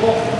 も